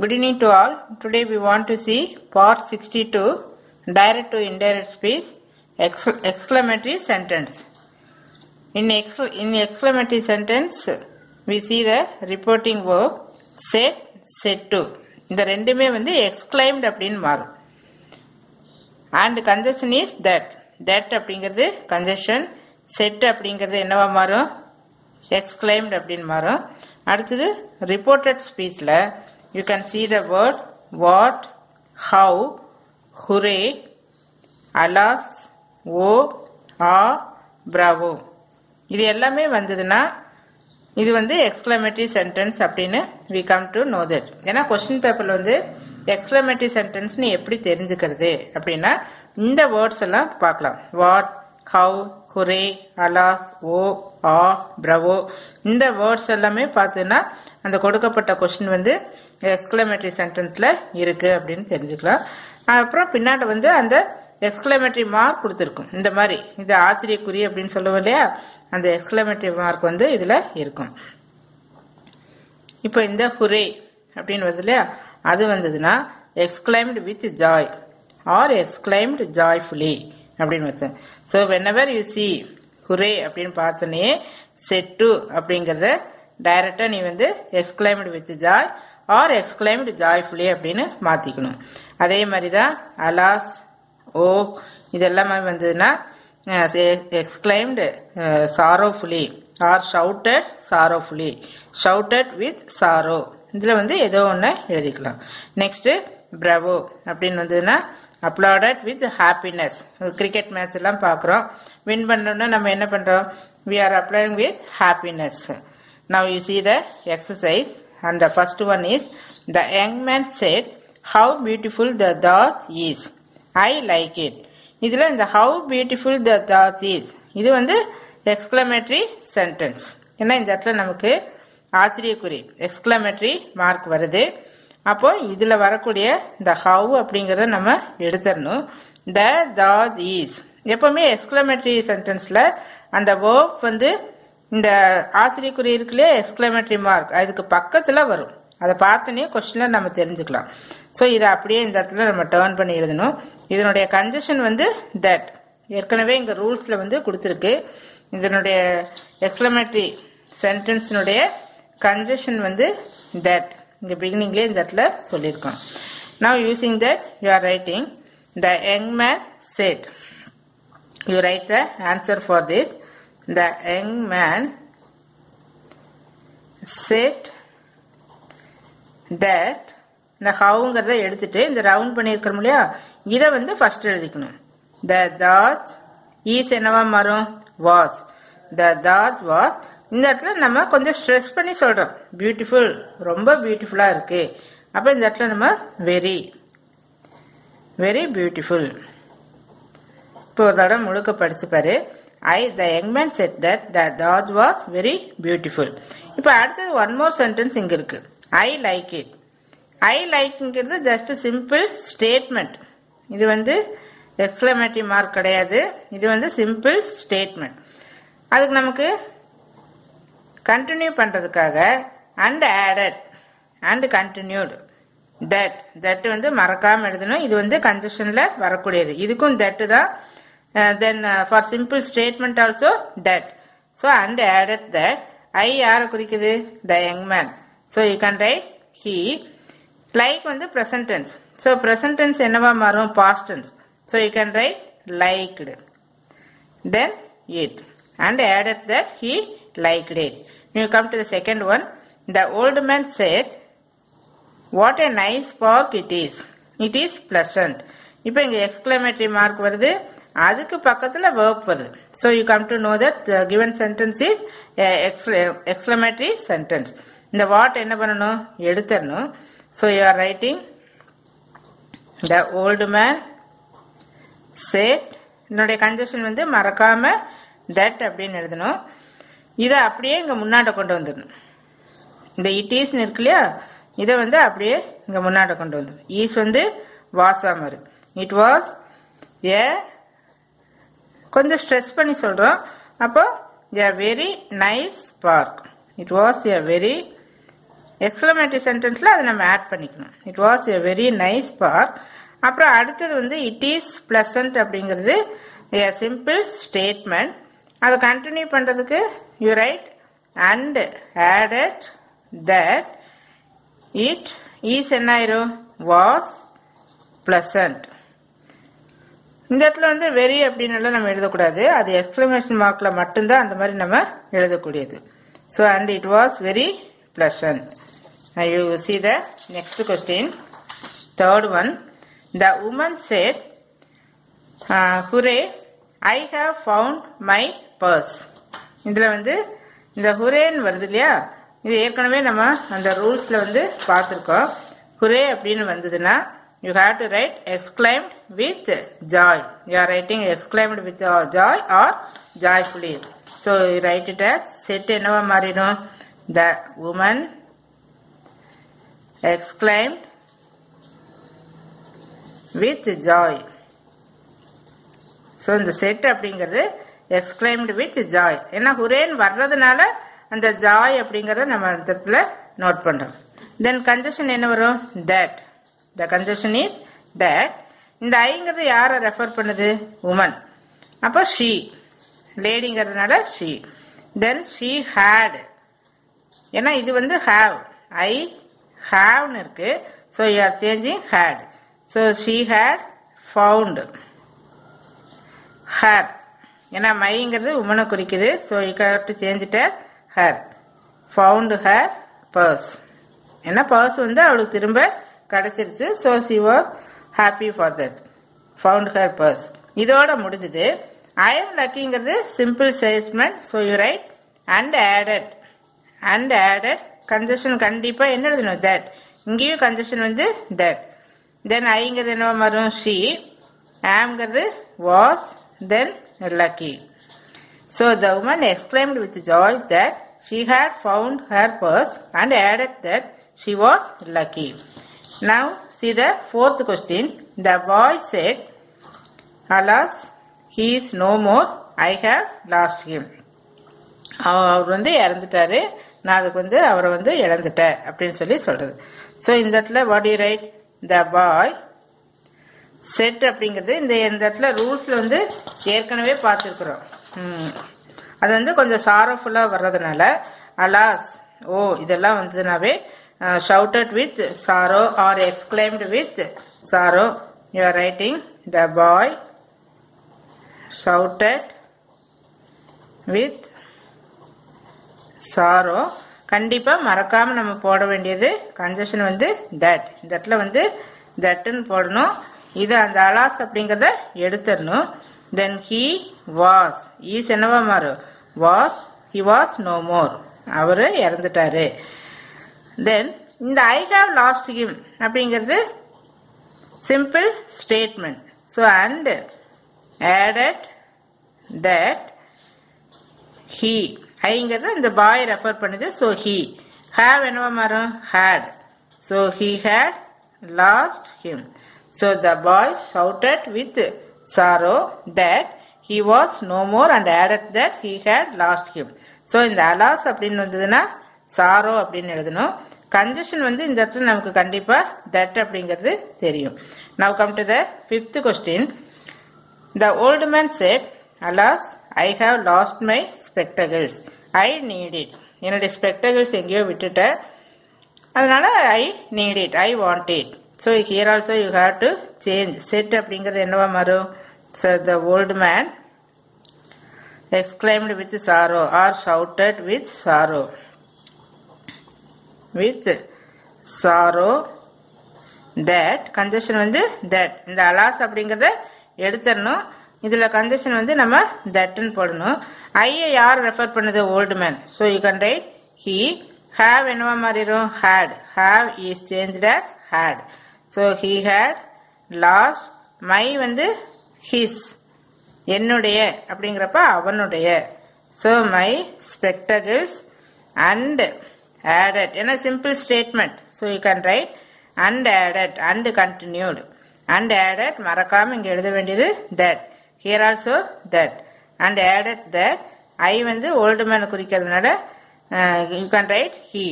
Good evening to all. Today we want to see part 62 direct to indirect speech exc- exclamatory sentence. In, excl- in exclamatory sentence we see the reporting verb said said to இந்த ரெண்டுமே வந்து exclaimed அப்படின்னு மாறும் and conjunction is that that அப்படிங்கிறது conjunction set அப்படிங்கிறது என்னவா மாறும் exclaimed அப்படின்னு மாறும் அடுத்தது reported speechல you can see the word what how hooray alas oh ah bravo. இது எல்லாமே வந்ததுன்னா இது வந்து எக்ஸ்கிளமேட்டரி சென்டென்ஸ் அப்படின்னு we come to know that ஏன்னா கொஸ்டின் பேப்பர்ல வந்து எக்ஸ்கிளமேட்டரி சென்டென்ஸ்னு எப்படி தெரிஞ்சுக்கிறது அப்படின்னா இந்த வேர்ட்ஸ் எல்லாம் பார்க்கலாம். What how hurray alas oh ah bravo. இந்த வேர்ட்ஸ் எல்லாமே பார்த்தீங்கன்னா அந்த கொடுக்கப்பட்ட கொஸ்டின் வந்து எக்ஸ்கிளமேட்டரி சென்டென்ஸில் இருக்கு அப்படின்னு தெரிஞ்சுக்கலாம். அப்புறம் பின்னாடி வந்து அந்த எக்ஸ்கிளமேட்டரி மார்க் கொடுத்துருக்கும். இந்த மாதிரி இது ஆச்சரியக்குறி அப்படின்னு சொல்லுவோம் இல்லையா? அந்த எக்ஸ்கிளமேட்டரி மார்க் வந்து இதில் இருக்கும். இப்போ இந்த ஹுரே அப்படின்னு வருது இல்லையா? அது வந்ததுன்னா exclaimed with joy or exclaimed joyfully அப்படின்னு வச்சேன். So whenever you see hurray அப்படின்னு பார்த்தோன்னே செட்டு அப்படிங்கிறத டைரக்டா நீ வந்து exclaimed with joy or exclaimed joyfully அப்படின்னு மாத்திக்கணும். அதே மாதிரி தான் அலாஸ் ஓ oh, இதெல்லாமே வந்ததுன்னா exclaimed sorrowfully or shouted sorrowfully shouted with sorrow இதில் வந்து ஏதோ ஒன்று எழுதிக்கலாம். நெக்ஸ்ட்டு பிரவோ அப்படின்னு வந்ததுன்னா applauded with happiness cricket match எல்லாம் பார்க்குறோம். வின் பண்ணணும்னா நம்ம என்ன பண்ணுறோம் we are applying with happiness now you see the exercise and the first one is the young man said how beautiful the thought is I like it இதில் இந்த how beautiful the thought is இது வந்து exclamatory sentence ஏன்னா இந்த இடத்துல நமக்கு ஆச்சரியக்குறி exclamatory mark வருது. அப்போ இதுல வரக்கூடிய இந்த ஹவு அப்படிங்கறத நம்ம எடுத்துடணும். த தாஸ் ஈஸ் எப்பவுமே எக்ஸ்கிளமேட்டரி சென்டென்ஸ்ல அந்த வேர்ப் வந்து இந்த ஆசிரியக்குறி இருக்குல்லையே எக்ஸ்கிளமேட்டரி மார்க் அதுக்கு பக்கத்துல வரும். அதை பார்த்தோன்னே கொஸ்டின்ல நம்ம தெரிஞ்சுக்கலாம். ஸோ இதை அப்படியே இந்த இடத்துல நம்ம டேர்ன் பண்ணி எழுதணும். இதனுடைய கன்ஜெஷன் வந்து தட் ஏற்கனவே இங்க ரூல்ஸ்ல வந்து கொடுத்துருக்கு. இதனுடைய எக்ஸ்கிளமேட்டரி சென்டென்ஸினுடைய கன்ஜெஷன் வந்து தட் இங்க பிகினிங்லேயே இந்த இடத்துல சொல்லியிருக்கோம். Now using that you are writing the young man said you write the answer for this the young man said that இந்த ஹவுங்கிறத எடுத்துட்டு இந்த ரவுண்ட் பண்ணியிருக்கிறோம் இல்லையா? இதை வந்து ஃபர்ஸ்ட் எழுதிக்கணும். த தாட் ஈஸ் என்னவா மாறும்? வாஸ் த தாட் வாஸ் இந்த இடத்துல நம்ம கொஞ்சம் ஸ்ட்ரெஸ் பண்ணி சொல்றோம். பியூட்டிஃபுல் ரொம்ப பியூட்டிஃபுல்லா இருக்கு. அப்ப இந்த இடத்துல நம்ம வெரி வெரி பியூட்டிஃபுல் இப்போ ஒரு தடவை முழுக்க படிச்சுப்பாரு I the young man said that the Taj was very beautiful இப்போ அடுத்தது ஒன் மோர் சென்டென்ஸ் இங்கே இருக்கு. ஐ லைக் இட் ஐ லைக்ங்கிறது ஜஸ்ட் சிம்பிள் ஸ்டேட்மெண்ட் இது வந்து எக்ஸ்கிளமேட்டரி மார்க் கிடையாது. இது வந்து சிம்பிள் ஸ்டேட்மெண்ட் அதுக்கு நமக்கு கண்டினியூ பண்ணுறதுக்காக and added and continued that that வந்து மறக்காமல் எழுதணும். இது வந்து கன்ஜஷனில் வரக்கூடியது. இதுக்கும் தட்டு தான். Then for simple statement also that so and added that I யாரை குறிக்குது? The young man so you can write he like வந்து ப்ரெசன்டென்ஸ் ஸோ ப்ரெசன்ட் என்னவா மாறும்? Past tense so you can write liked then it and added that he liked it. You come to the second one. The old man said, What a nice park it is. It is pleasant. இப்போ இங்கே exclamatory mark வருது அதுக்கு பக்கத்தில் verb வருது so you come to know that given sentence is exclamatory sentence இந்த what என்ன பண்ணணும் எடுத்துடணும் so you are writing the old man said என்னுடைய கன்ஜெஷன் வந்து மறக்காம தட் அப்படின்னு எழுதணும் இதை அப்படியே இங்கே முன்னாட்ட கொண்டு வந்துடணும். இந்த இட்டீஸ்னு இருக்கு இல்லையா? இதை வந்து அப்படியே இங்கே முன்னாட்ட கொண்டு வந்துடும் ஈஸ் வந்து வாசாமரு இட் வாஸ் ஏ கொஞ்சம் ஸ்ட்ரெஸ் பண்ணி சொல்கிறோம் அப்போ a very nice park it was a very exclamative சென்டென்ஸில் அதை நம்ம ஆட் பண்ணிக்கணும். It was a very nice park அப்புறம் அடுத்தது வந்து இட் இஸ் பிளசன்ட் அப்படிங்கிறது சிம்பிள் ஸ்டேட்மெண்ட் அதை கண்டினியூ பண்ணுறதுக்கு you write and added that it is என்ன ஆயிரும்? வாஸ் பிளசன்ட் இந்த இடத்துல வந்து வெரி அப்படின்னு நம்ம எழுதக்கூடாது. அது எக்ஸ்பிளமேஷன் மார்க்ல மட்டும்தான் அந்த மாதிரி நம்ம எழுதக்கூடியது. So and it was very pleasant you see the next question third one the woman said hurray I have found my purse இதில் வந்து இந்த ஹுரேன்னு வருது இல்லையா? இது ஏற்கனவே நம்ம அந்த ரூல்ஸில் வந்து பார்த்துருக்கோம். ஹுரே அப்படின்னு வந்ததுன்னா you have to write exclaimed with joy you are writing exclaimed with joy or joyfully so write it said என்னவா மாறிடும்? The woman exclaimed with joy so இந்த செட் அப்படிங்கிறது எக்ஸ்கிளைம்டு வித் ஜாய் ஏன்னா ஹுரேன் வர்றதுனால அந்த ஜாய் அப்படிங்கிறத நம்ம அந்த இடத்துல நோட் பண்ணுறோம் தென் கன்ஜெஷன் என்ன வரும்? That the conjunction is that இந்த ஐங்கிறது யாரை ரெஃபர் பண்ணுது? உமன் அப்போ ஷீ லேடிங்கிறதுனால ஷீ தென் ஷீ ஹேட் ஏன்னா இது வந்து ஹாவ் ஐ ஹாவ்னு இருக்கு. So you are changing had so she had found her. ஏன்னா மைங்கிறது உமனை குறிக்குது. ஸோ யூ சேர்ந்துட்ட ஹர் ஃபவுண்டு ஹர் பர்ஸ் ஏன்னா பர்ஸ் வந்து அவளுக்கு திரும்ப கிடைச்சிருச்சு. So she was happy for that found her purse இதோட முடிஞ்சுது. I am லக்கிங்கிறது simple statement so you write and added and added conjunction கண்டிப்பாக என்ன எழுதணும்? தட் இங்கேயும் கன்ஜெஷன் வந்து தட் தென் ஐங்கிறது என்ன வரும் she ஆம்ங்கிறது was then lucky. So the woman exclaimed with joy that she had found her purse and added that she was lucky. Now see the fourth question. The boy said, Alas, he is no more. I have lost him. அவர் வந்து இறந்துட்டாரு நான் அதுக்கு வந்து அவரை வந்து இழந்துட்டேன் அப்படின்னு சொல்லி சொல்றது ஸோ இந்த இடத்துல what you write the boy said அப்படிங்கிறது இந்த இந்த இடத்துல ரூல்ஸ்ல வந்து ஏற்கனவே பார்த்துருக்குறோம். அது வந்து கொஞ்சம் சாரஃபுல்லாக வர்றதுனால அலாஸ் ஓ இதெல்லாம் வந்ததுனாவே shouted with sorrow or exclaimed with sorrow you are writing the boy shouted with sorrow கண்டிப்பாக மறக்காமல் நம்ம போட வேண்டியது கன்ஜெஷன் வந்து தட் இந்த இடத்துல வந்து தட்டுன்னு போடணும். இது அந்த அலாஸ் அப்படிங்கிறத எடுத்துடணும். தென் ஹி வாஸ் ஈஸ் என்னவா மாறும்? Was he was no more அவரு இறந்துட்டாரு. தென் இந்த ஐ ஹாவ் லாஸ்ட் ஹிம் அப்படிங்கிறது simple statement so and added that he ஐங்கிறது இந்த பாய் ரெஃபர் பண்ணுது. ஸோ ஹீ ஹாவ் என்னவா மாறும்? Had so he had lost him So the boy shouted with sorrow that he was no more and added that he had lost him. So இந்த alas அப்படின்னு வந்ததுன்னா sorrow அப்படின்னு எழுதணும். Congestion வந்து இந்த இடத்துல நமக்கு கண்டிப்பாக தட் அப்படிங்கிறது தெரியும். Now come to the fifth question the old man said alas I have lost my spectacles I need it என்னுடைய ஸ்பெக்டகிள்ஸ் எங்கேயோ விட்டுட்டேன். அதனால I need it I want it so here also you have to change said அப்படிங்கிறது என்னவா மாறும்? The old man exclaimed with sorrow or shouted with sorrow with sorrow that conjunction வந்து that இந்த alas அப்படிங்கிறத எடுத்துடணும். இதில் கன்ஜெஷன் வந்து நம்ம தட்டுன்னு போடணும். ஐயை யார் ரெஃபர் பண்ணுது? Old man so you can write he have என்னவா மாறிடும்? Had have is change as had so he had lost my வந்து ஹிஸ் என்னுடைய அப்படிங்கிறப்ப அவனுடைய. So my spectacles and added ஏன்னா simple statement so you can write and added and continued and added மறக்காம இங்கே எழுத வேண்டியது that here also that and added that I வந்து ஓல்டு மேனை குறிக்கிறதுனால you can write he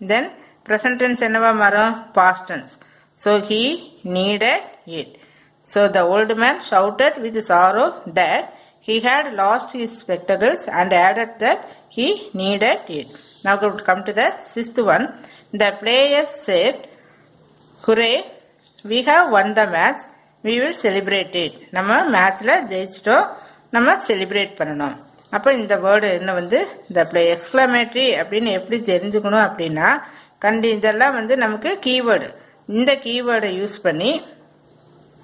then present tense என்னவா மாறும்? Past tense so he needed it so the old man shouted with sorrow that he had lost his spectacles and added that he needed it now come to the sixth one the players said hooray we have won the match we will celebrate it நம்ம மேட்ச்ல ஜெயிச்சிட்டோம் நம்ம celebrate பண்ணணும் அப்போ இந்த word என்ன வந்து இந்த எக்ஸ்கிளமேட்டரி அப்படின்னு எப்படி தெரிஞ்சுக்கணும் அப்படின்னா கண்டி இதெல்லாம் வந்து நமக்கு கீவேர்டு இந்த கீவேர்டை யூஸ் பண்ணி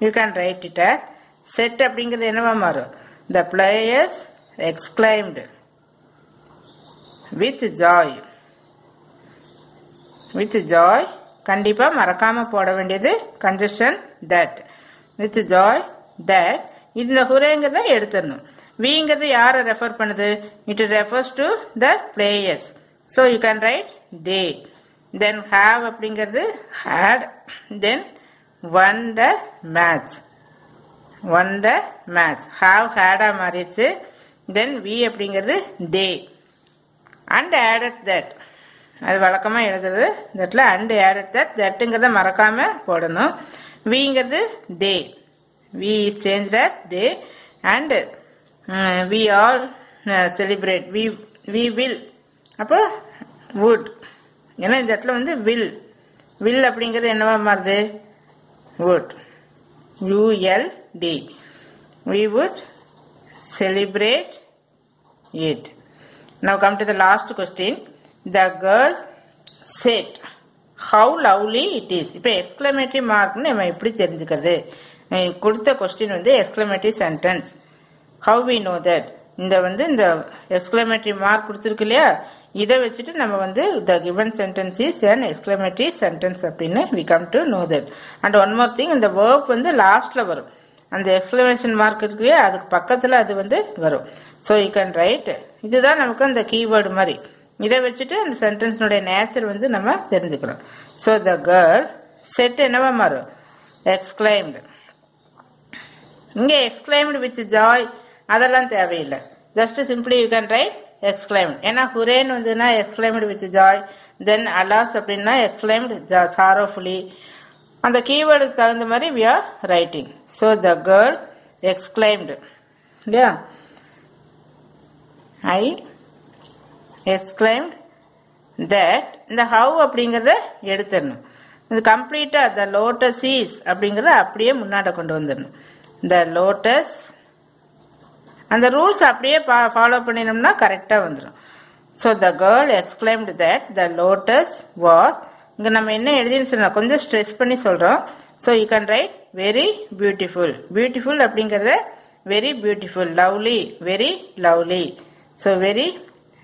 you can write it said அப்படிங்கிறது என்னவா மாறும்? The players exclaimed with joy with joy கண்டிப்பாக மறக்காமல் போட வேண்டியது conjunction that with joy that இந்த ஹுரேங்கிறத எடுத்துடணும். விங்கிறது யாரை ரெஃபர் பண்ணுது? It refers to the players so you can write they then have அப்படிங்கிறது had then won the match won the match have ஹேடா மாறிடுச்சு. தென் வி அப்படிங்கிறது டே அண்ட் ஆடட் தட் அது வழக்கமாக எழுதுறது. தட்டில் அண்ட் ஆடட் தட் தட்டுங்கிறத மறக்காம போடணும். விங்கிறது day we change they and we all celebrate we we will அப்போ வுட் ஏன்னா இந்த இடத்துல வந்து வில். வில் அப்படிங்கிறது என்னவா மாறுது? Would ULD we would celebrate it now come to the last question the girl said how lovely it is இப்போ exclamatory மார்க்னு நம்ம எப்படி தெரிஞ்சுக்கிறது? கொடுத்த கொஸ்டின் வந்து exclamatory sentence how we know that இந்த வந்து இந்த எக்ஸ்கிளமேட்டரி மார்க் கொடுத்துருக்கு இல்லையா? இதை வச்சுட்டு நம்ம வந்து the given sentence is an exclamatory sentence அப்படின்னு we come to know that and one more thing இந்த வேர்ப் வந்து லாஸ்ட்ல வரும். அந்த எக்ஸ்கிளமேஷன் மார்க் இருக்கு இல்லையா? அதுக்கு பக்கத்தில் அது வந்து வரும். ஸோ யூ கேன் ரைட் இதுதான் நமக்கு அந்த கீவேர்டு மாதிரி. இதை வச்சுட்டு அந்த சென்டென்ஸ்னுடைய நேச்சர் வந்து நம்ம தெரிஞ்சுக்கிறோம். ஸோ த கேர்ள் செட் என்னவா மாறும்? எக்ஸ்கிளைம்டு இங்கே எக்ஸ்கிளைம்டு வித் ஜாய் அதெல்லாம் தேவையில்லை. Just simply you can write exclaimed ஏன்னா ஹுரேன் வந்துன்னா exclaimed with joy then alas அப்படின்னா எக்ஸ்கிளைம்டு சாரோஃபுல்லி அந்த கீவேர்டுக்கு தகுந்த மாதிரி we are writing so the girl exclaimed இல்லையா? ஐ எக்ஸ்கிளைம்ட் தட் இந்த ஹவ் அப்படிங்கிறத எடுத்துடணும். இது கம்ப்ளீட்டாக த லோட்டஸ் ஈஸ் அப்படிங்கிறத அப்படியே முன்னாடி கொண்டு வந்துடணும். த லோட்டஸ் அந்த ரூல்ஸ் அப்படியே ஃபாலோ பண்ணினோம்னா கரெக்டாக வந்துடும் so the girl exclaimed that the lotus was இங்கே நம்ம என்ன எழுதின்னு சொன்னால் கொஞ்சம் ஸ்ட்ரெஸ் பண்ணி சொல்கிறோம் so you can write very beautiful beautiful அப்படிங்கறத very beautiful lovely very lovely so very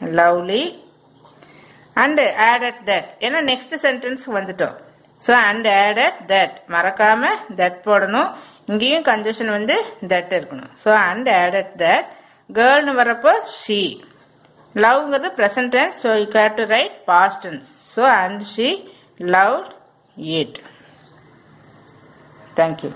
lovely and added that ஏன்னா நெக்ஸ்ட் சென்டென்ஸ் வந்துட்டோம். ஸோ அண்ட் ஆடட் தட் மறக்காம தட் போடணும். இங்கேயும் கன்ஜெஷன் வந்து தட் இருக்கணும். ஸோ அண்ட் ஆடட் தட் கேர்ள்னு வரப்போ she லவ்ங்கிறது present tense so you got to write past tense so and she love it thank you